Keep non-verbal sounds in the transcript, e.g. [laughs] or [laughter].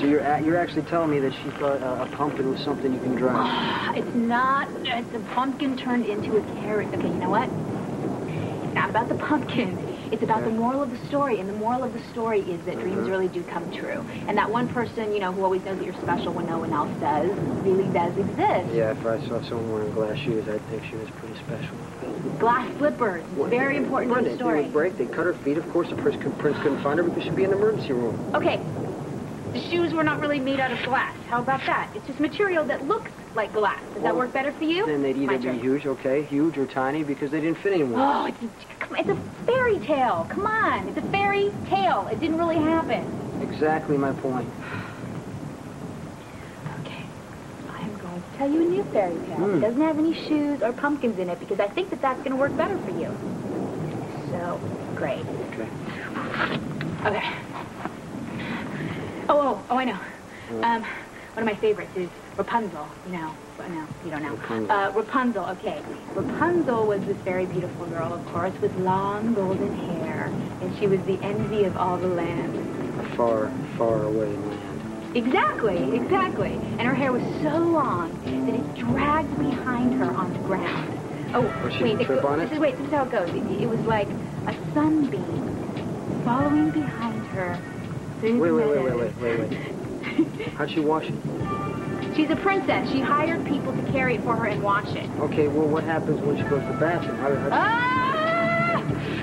So you're at, you're actually telling me that she thought uh, a pumpkin was something you can drive. [sighs] It's not. It's a pumpkin turned into a carrot. Okay, you know what? It's not about the pumpkin. It's about the moral of the story, and the moral of the story is that dreams Mhm. really do come true. And that one person, you know, who always knows that you're special when no one else does, really does exist. Yeah, if I saw someone wearing glass shoes, I'd think she was pretty special. Glass slippers. It's very important to Brenda, the They story. would break. They cut her feet. Of course, the prince, prince couldn't find her because she'd be in the emergency room. Okay. The shoes were not really made out of glass. How about that? It's just material that looks like glass. Does that work better for you? Then they'd My either be turn. huge, okay, huge or tiny because they didn't fit anymore. Oh, it's a, it's a fairy tale. Come on. It's a fairy tale. It didn't really happen. Exactly my point. Okay. I am going to tell you a new fairy tale. Hmm. It doesn't have any shoes or pumpkins in it because I think that that's going to work better for you. So, great. Okay. Okay. Oh, oh, oh, I know. Um, one of my favorites is Rapunzel. You know, no, you don't know. Rapunzel. Uh, Rapunzel, okay. Rapunzel was this very beautiful girl, of course, with long golden hair, and she was the envy of all the land. A far, far away land. Exactly, exactly. And her hair was so long that it dragged behind her on the ground. Oh, wait, gonna trip go- on this is, wait, this is how it goes. It, it was like a sunbeam following behind her Wait, wait, wait, wait, wait, wait, wait. [laughs] How'd she wash it? She's a princess. She hired people to carry it for her and wash it. Okay, well, what happens when she goes to the bathroom? How, how, Ah!